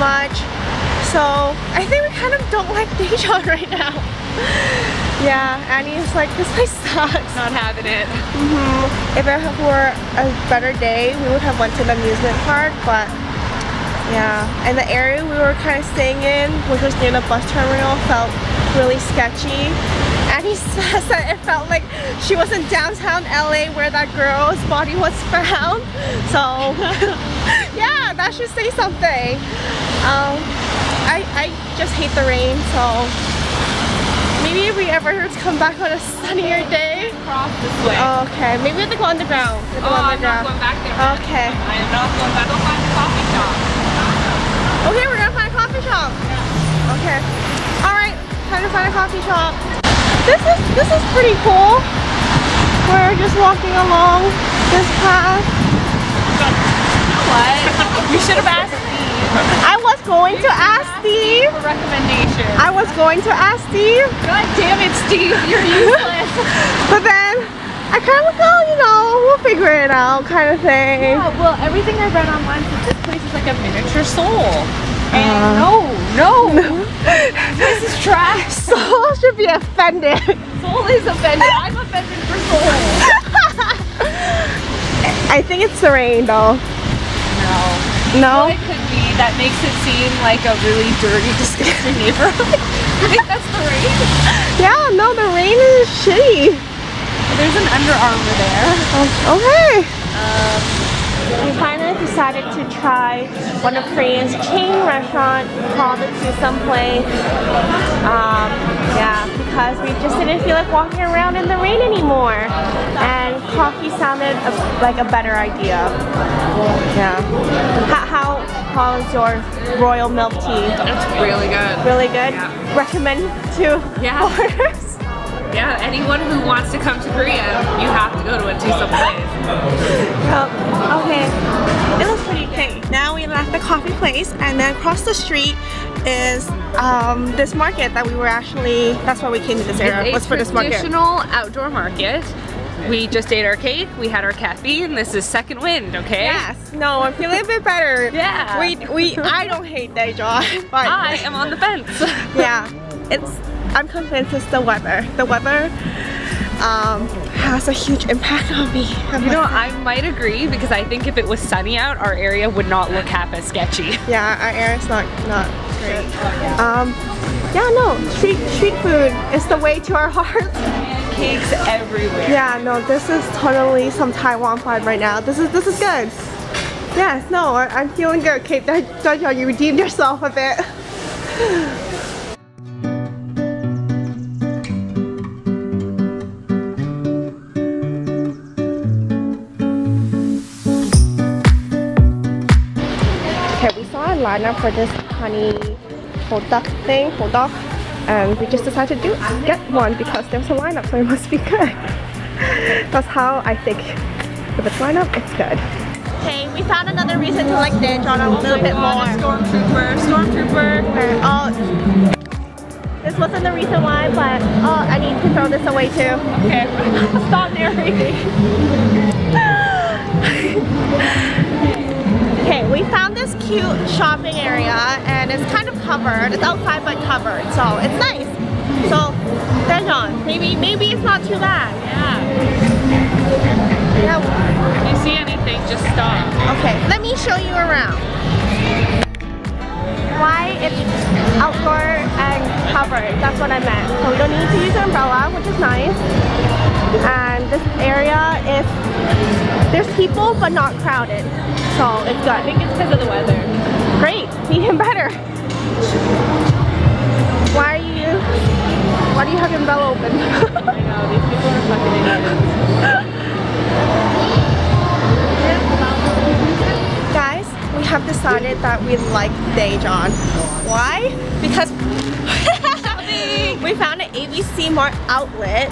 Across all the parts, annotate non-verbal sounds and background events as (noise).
energy, don't want to do much. So I think we kind of don't like Daejeon right now. (laughs) yeah, Annie's like, this place sucks. Not having it. Mm -hmm. If it were a better day, we would have went to the amusement park, but yeah. And the area we were kind of staying in, which was near the bus terminal, felt really sketchy. And he (laughs) says that it felt like she was in downtown LA where that girl's body was (laughs) found. So (laughs) yeah, that should say something. Um, I, I just hate the rain, so maybe if we ever come back on a sunnier day. Cross this way. okay, maybe we have to go underground. oh, I'm not going back there. Okay. I am not going back. I'll find a coffee shop. Okay, we're gonna find a coffee shop. Yeah. Okay. Alright, time to find a coffee shop. This is this is pretty cool. We're just walking along this path. What? you should have asked Steve. I was going to ask Steve. For recommendation. I was going to ask Steve. God damn it, Steve. You're useless. (laughs) but then I kind of go, you know, we'll figure it out kind of thing. Yeah, well, everything I've read online says this place is like a miniature Seoul. And no, no, no. this is trash. Seoul should be offended. Seoul is offended. I'm offended for Seoul. I think it's the rain though. No. No? Well, it could be. That makes it seem like a really dirty, disgusting neighborhood. (laughs) you think that's the rain? Yeah, no, the rain is shitty. There's an Under Armour there. Oh, okay. Um, we finally decided to try one of Korean's chain restaurant called Twosome Place. Um, yeah, because we just didn't feel like walking around in the rain anymore. And coffee sounded a, like a better idea. Yeah. How, how, how is your royal milk tea? It's really good. Really good? Yeah. Recommend to yeah. (laughs) orders? Yeah, anyone who wants to come to Korea, you have to go to a Twosome place. Oh, okay. It looks pretty okay. Now we left the coffee place and then across the street is um, this market that we were actually, that's why we came to this area, What's for this market. traditional outdoor market. We just ate our cake, we had our caffeine, this is second wind, okay? Yes. No, I'm feeling a bit better. (laughs) yeah. We, we, I don't hate Daejeon, (laughs) but I am on the fence. (laughs) yeah. It's I'm convinced it's the weather. The weather um, has a huge impact on me. You know, I might agree because I think if it was sunny out, our area would not look half as sketchy. (laughs) Yeah, our area is not, not great. Um, yeah, no, street, street food is the way to our (laughs) hearts. Cakes everywhere. Yeah, no, this is totally some Taiwan vibe right now. This is this is good. Yes, no, I'm feeling good. Kate, don't you redeemed yourself a bit. (laughs) for this honey hotteok thing, hotteok, and we just decided to do, get one because there's a lineup, so it must be good. (laughs) That's how I think. If it's lineup, it's good. Okay, we found another reason to like Daejeon a little bit more. Stormtrooper, Stormtrooper. Uh, oh, this wasn't the reason why, but oh, I need to throw this away too. Okay, (laughs) stop narrating. (laughs) Okay, we found this cute shopping area and it's kind of covered. It's outside but covered, so it's nice. So, Daejeon, maybe maybe it's not too bad. Yeah. Yeah. If you see anything, just stop. Okay, let me show you around. Why it's outdoor and covered, that's what I meant. So we don't need to use an umbrella, which is nice. And this area is, there's people but not crowded. So it's good. I think it's because of the weather. Great, (laughs) even better. Why are you, why do you have your umbrella open? (laughs) I know, these people are fucking idiots. (laughs) Guys, we have decided that we like Daejeon. Why? Because (laughs) we found an ABC Mart outlet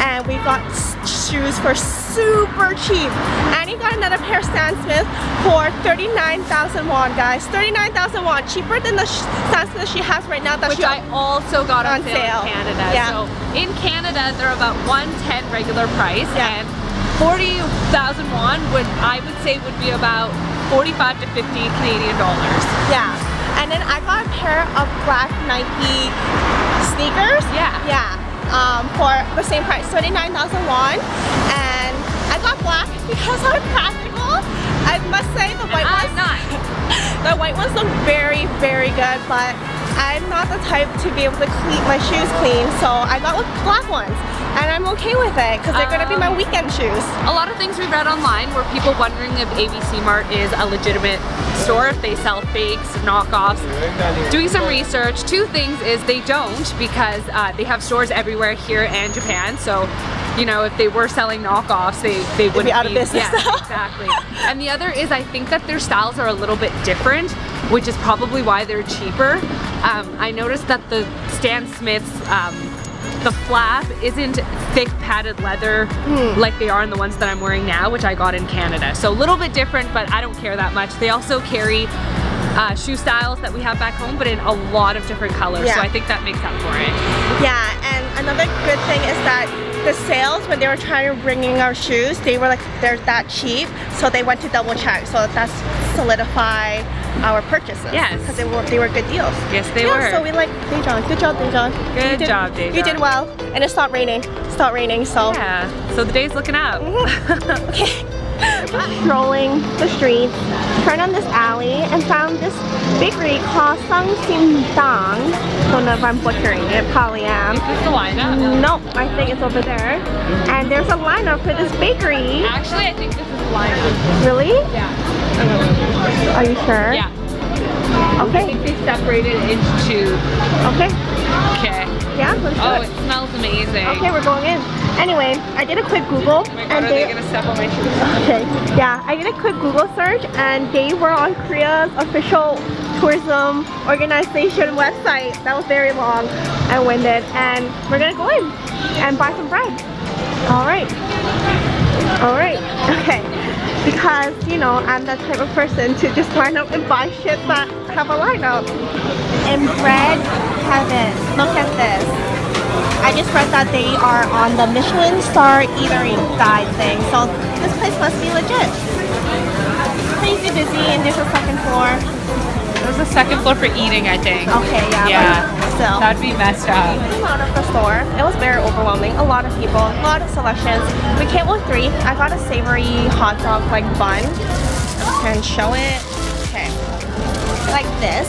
and we got shoes for super cheap. Annie got another pair of Stan Smith for 39,000 won, guys. 39,000 won, cheaper than the Stan Smith she has right now that Which she I also got on, on sale, sale, in Canada. Yeah. So in Canada, they're about 110 regular price yeah. and 40,000 won would, I would say would be about 45 to 50 Canadian dollars. Yeah. And then I got a pair of black Nike sneakers. Yeah. Yeah. Um, for the same price, 39,000 won. And I got black because I'm practical. I must say the white ones, not. (laughs) the white ones look very, very good, but I'm not the type to be able to keep my shoes clean, so I got with black ones. And I'm okay with it because they're gonna be my Um, weekend shoes. A lot of things we read online were people wondering if ABC Mart is a legitimate store, if they sell fakes, knockoffs. Doing some research, two things is they don't because uh, they have stores everywhere here and Japan. So, you know, if they were selling knockoffs, they, they wouldn't out of business. Yeah, exactly. (laughs) And the other is I think that their styles are a little bit different, which is probably why they're cheaper. Um, I noticed that the Stan Smiths um, the flap isn't thick padded leather like they are in the ones that I'm wearing now, which I got in Canada. So a little bit different, but I don't care that much. They also carry uh, shoe styles that we have back home, but in a lot of different colors. Yeah. So I think that makes up for it. Yeah, and another good thing is that the sales when they were trying to bring in our shoes, they were like they're that cheap, so they went to double check. So that's solidify our purchases. Yes. because they were they were good deals. Yes, they yeah, were. So we like Daejeon. Good job, Daejeon. Good you did, job, You did well, and it stopped raining. It Stopped raining, so. Yeah, so the day's looking up. Mm-hmm. (laughs) (laughs) Okay. Strolling the streets, turned on this alley and found this bakery called Sung Sim Dang. Don't know if I'm butchering it, probably am. Is this the lineup? Nope, I think it's over there. And there's a lineup for this bakery. Actually, I think this is the lineup. Really? Yeah. Are you sure? Yeah. Okay. I think they separated into two. Okay. Okay. Yeah, let's Oh, it. it smells amazing. Okay, we're going in. Anyway, I did a quick Google Oh my god, and they they gonna step on my shoes? Okay. Yeah, I did a quick Google search and they were on Korea's official tourism organization website. That was very long and winded. And we're gonna go in and buy some bread. Alright. Alright. (laughs) Okay. Because, you know, I'm that type of person to just line up and buy shit that have a lineup. And bread heaven. Look at this. I just read that they are on the Michelin star eatery guide thing, so this place must be legit. Crazy busy, and there's a second floor. There's a second floor for eating, I think. Okay, yeah. Yeah. Still. That'd be messed up. came out of the store. It was very overwhelming. A lot of people, a lot of selections. We came with three. I got a savory hot dog like bun. Can show it. Like this.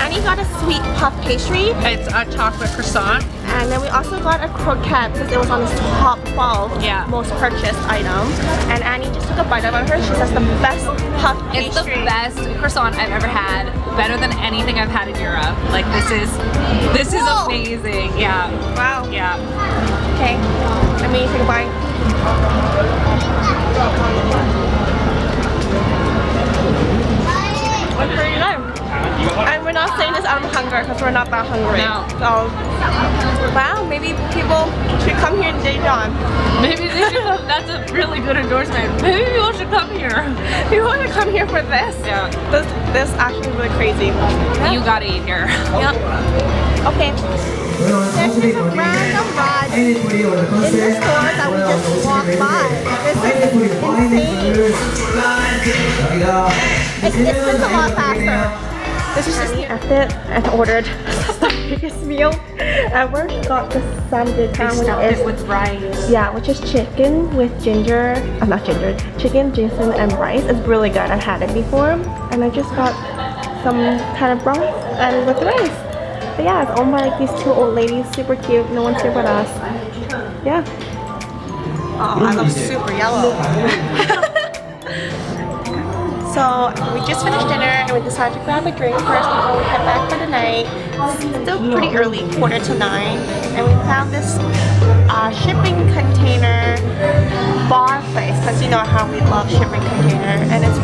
And he got a sweet puff pastry. It's a chocolate croissant. And then we also got a croquette because it was on his top 12 Yeah. most purchased item. And Annie just took a bite out of her. She says the best puff pastry. It's the best croissant I've ever had. Better than anything I've had in Europe. Like this is, this is Whoa. amazing. Yeah, Wow. yeah. Okay. Let me a bite. It's pretty good. And we're not saying this out of hunger because we're not that hungry. No. So, wow, maybe people should come here in Daejeon. (laughs) Maybe they should, that's a really good endorsement. Maybe people should come here. You want to come here for this? Yeah. This, this actually is really crazy. You gotta eat here. Yep. Okay. There's just a random rod in the store that we just walked by. This is insane. It, it spins a lot faster. This is just it and ordered the biggest meal ever. Got the which is with rice. yeah, which is chicken with ginger, uh, not ginger, chicken, ginseng, and rice. It's really good. I've had it before, and I just got some kind of broth and with rice. But yeah, it's owned by like these two old ladies, super cute. No one's here but us. Yeah. Oh, I look super yellow. (laughs) so we just finished dinner and we decided to grab a drink first before we head back for the night. It's still pretty early, quarter to nine, and we found this uh, shipping container bar place because you know how we love shipping container, and it's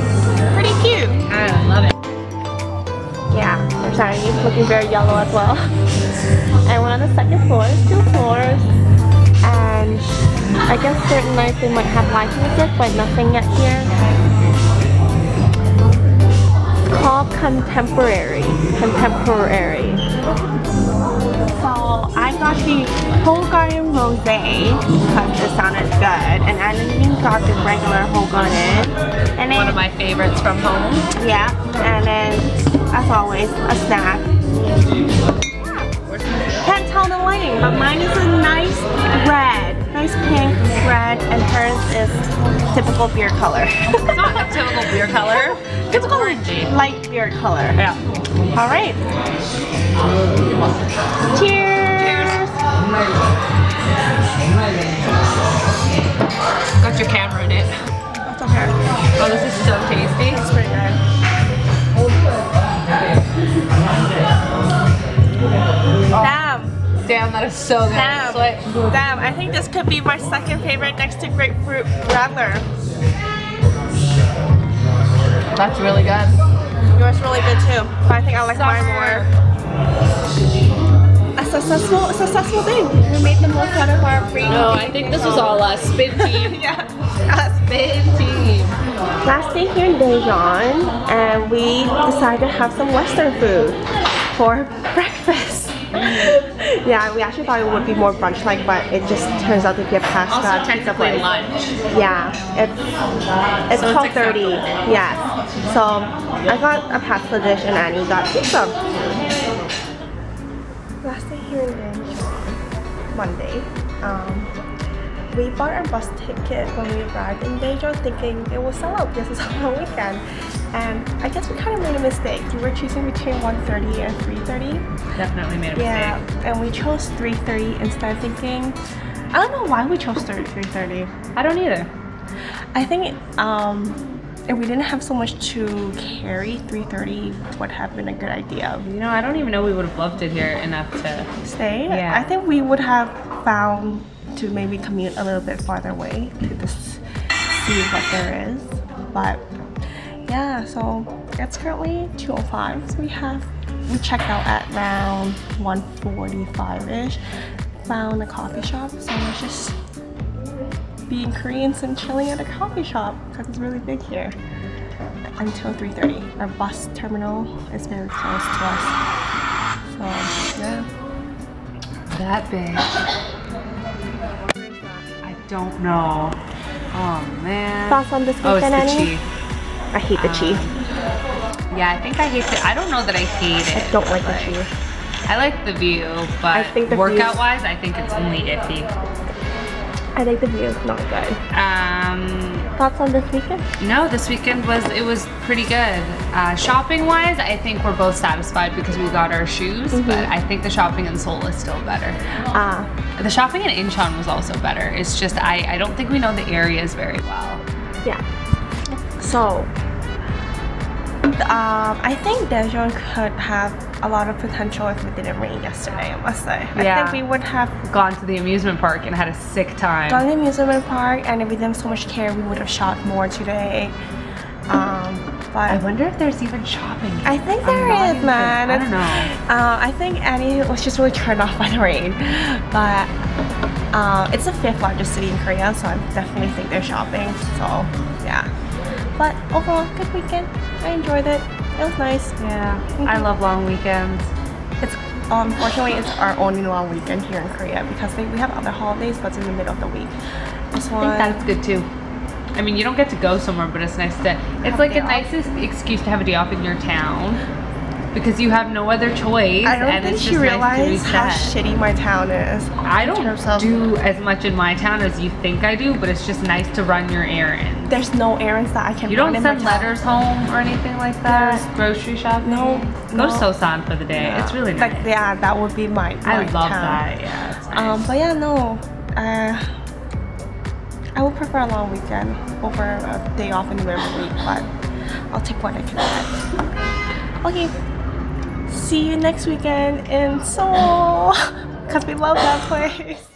pretty cute. I love it. Yeah, I'm sorry, Annie looking very yellow as well. And we're on the second floor, two floors. And I guess certain nights they might have live music, but nothing yet here. It's called Contemporary. Contemporary. So I got the Hoegaarden Rosé because it sounded good, and Annalene got the regular Hoegaarden. And then, One of my favorites from home. yeah, and then as always a snack. Can't tell the lighting, but mine is a nice red, nice pink red, and hers is typical beer color. It's not a typical beer color. (laughs) It's orangey. Light beer color. Yeah. All right. Cheers. Got your camera in it. That's okay. Oh, this is so tasty. It's pretty good. Damn. Damn, that is so good. Damn. Damn. I think this could be my second favorite next to grapefruit radler. That's really good. Yours really good too. But I think I like mine more. A successful, a successful thing. We made the most out of our free. No, I think this was all us. (laughs) Spin team. yeah. Us. Spin team. last day here in Daejeon and we decided to have some western food for (laughs) breakfast. (laughs) yeah, we actually thought it would be more brunch like but it just turns out to be a pasta Also technically place. lunch. Yeah, it's it's So 12:30. acceptable. Yes. So I got a pasta dish and Annie got pizza. Last day here in Daejeon, Monday. Um, we bought our bus ticket when we arrived in Daejeon thinking it will sell out because it's a long weekend. And I guess we kind of made a mistake. We were choosing between 1.30 and 3.30. Definitely made a Yeah, mistake. Yeah, and we chose 3.30 instead of thinking, I don't know why we chose 3.30. I don't either. I think um, if we didn't have so much to carry, 3.30 would have been a good idea. You know, I don't even know we would have loved it here enough to. Stay. Yeah. I think we would have found to maybe commute a little bit farther away to just see what there is. But yeah, so it's currently 2:05. So we have we checked out at around 1:45ish. Found a coffee shop, so we're just being Koreans and chilling at a coffee shop because it's really big here until 3:30. Our bus terminal is very close to us. So yeah. That big. I don't know. Oh man. Thoughts on this Oh, it's weekend, the Annie? I hate the um, cheese. Yeah, I think I hate it. I don't know that I hate it. I don't like the cheese. I like the view, but I think the workout view- wise, I think it's only iffy. I think the view is not good. Um, Thoughts on this weekend? no, this weekend was it was pretty good. Uh, shopping wise, I think we're both satisfied because we got our shoes, Mm-hmm. but I think the shopping in Seoul is still better. Ah, The shopping in Incheon was also better. It's just I, I don't think we know the areas very well. yeah. So, um, I think Daejeon could have a lot of potential if it didn't rain yesterday, I must say. I Yeah. think we would have Gone to the amusement park and had a sick time. gone to the amusement park and if we didn't so much care, we would have shot more today. Um, but I wonder if there's even shopping. I think I'm there even- man. I don't know. Uh, I think Annie was just really turned off by the rain, but uh, it's the fifth largest city in Korea, so I definitely think they're shopping. So yeah, but overall, good weekend. I enjoyed it. It was nice. Yeah, I love long weekends. It's unfortunately it's our only long weekend here in Korea because they, we have other holidays, but it's in the middle of the week. This I think that's good too. I mean, you don't get to go somewhere, but it's nice to. It's like a a day nice excuse to have a day off in your town because you have no other choice. I don't and think it's she just nice how shitty my town is. I don't do as much in my town as you think I do, but it's just nice to run your errands. There's no errands that I can. You run don't in my send town. letters home or anything like that. There's- Grocery shopping. No, Go no. to Seosan for the day. It's really nice. Like, yeah, that would be my. I love town. that. Yeah. It's nice. Um, but yeah, no. Uh, I would prefer a long weekend over a day off in the middle of the week, but I'll take what I can get. Okay. See you next weekend in Seoul, because we love that place.